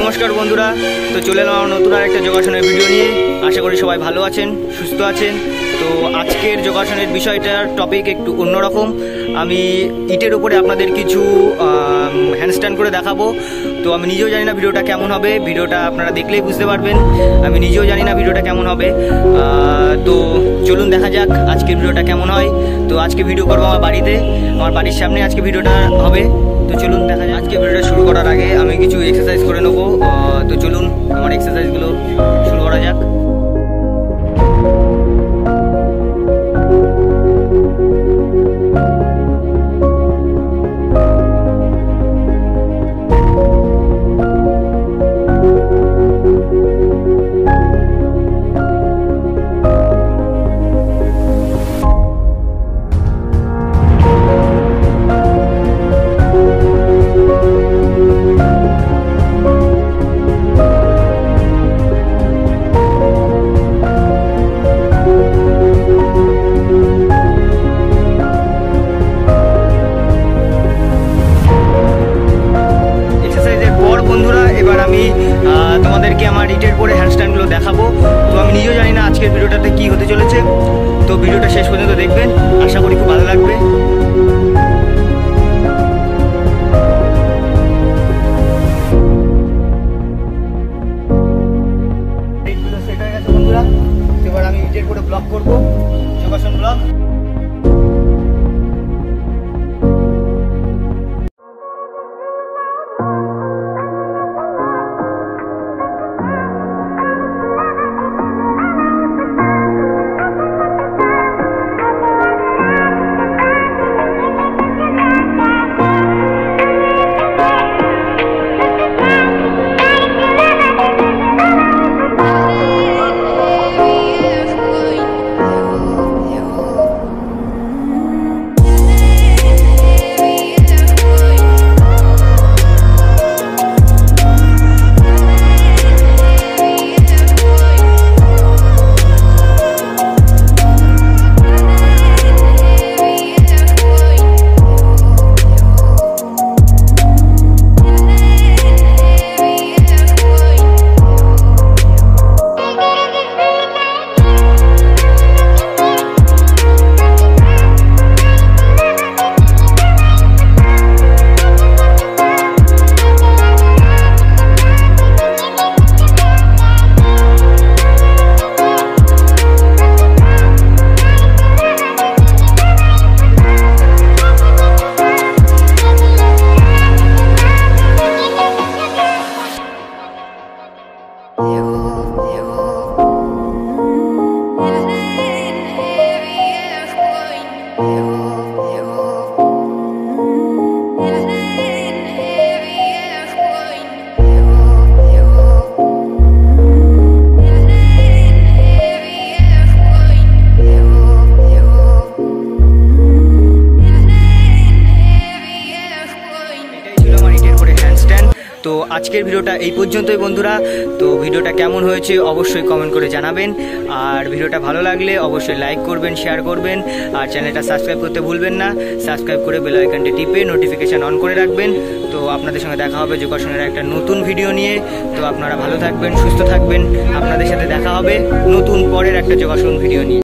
নমস্কার বন্ধুরা, তো চলে এলাম আমার নতুন আর একটা যোগাসনের ভিডিও নিয়ে। আশা করি সবাই ভালো আছেন, সুস্থ আছেন। তো আজকের যোগাসনের বিষয়টার টপিক একটু অন্যরকম। আমি ইটের উপরে আপনাদের কিছু হ্যান্ডস্ট্যান্ড করে দেখাবো। তো আমি নিজেও জানি না ভিডিওটা কেমন হবে, ভিডিওটা আপনারা দেখলেই বুঝতে পারবেন। আমি নিজেও জানি না ভিডিওটা কেমন হবে। তো চলুন দেখা যাক আজকের ভিডিওটা কেমন হয়। তো আজকে ভিডিও করব আমার বাড়িতে, আমার বাড়ির সামনে আজকে ভিডিওটা হবে। তো চলুন দেখা যাক। আজকে ভিডিওটা শুরু করার আগে আমি কিছু এক্সারসাইজ এবার আমি তোমাদেরকে আমার ইটের পরে হ্যান্ডস্ট্যান্ডগুলো দেখাবো। তো আমি নিজেও জানি না আজকের ভিডিওটাতে কি হতে চলেছে। তো ভিডিওটা শেষ পর্যন্ত দেখবেন। আশা করি খুব ভালো লাগবে। you. তো আজকের ভিডিওটা এই পর্যন্তই বন্ধুরা। তো ভিডিওটা কেমন হয়েছে অবশ্যই কমেন্ট করে জানাবেন। আর ভিডিওটা ভালো লাগলে অবশ্যই লাইক করবেন শেয়ার করবেন। আর চ্যানেলটা সাবস্ক্রাইব করতে ভুলবেন না। সাবস্ক্রাইব করে বেল আইকনটি টিপে নোটিফিকেশন অন করে রাখবেন। তো আপনাদের সঙ্গে দেখা হবে যোগাসনের একটা নতুন ভিডিও নিয়ে। তো আপনারা ভালো থাকবেন, সুস্থ থাকবেন। আপনাদের সাথে দেখা হবে নতুন পরের একটা যোগাসন ভিডিও নিয়ে।